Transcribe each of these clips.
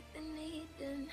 everything needing.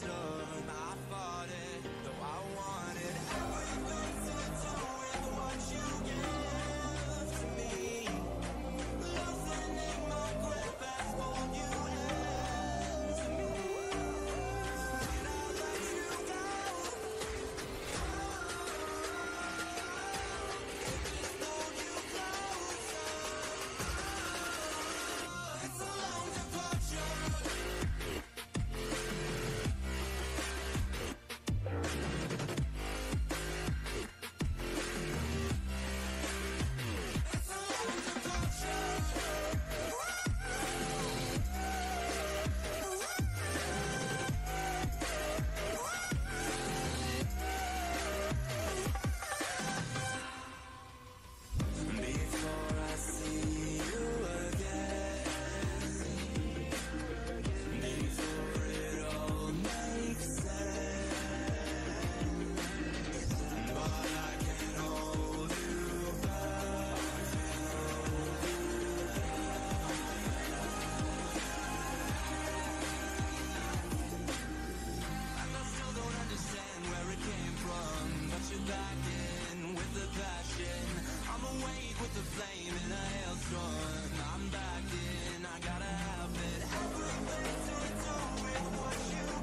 so the flame in a hailstorm. I'm back in, I gotta have it. Halfway to atone with what you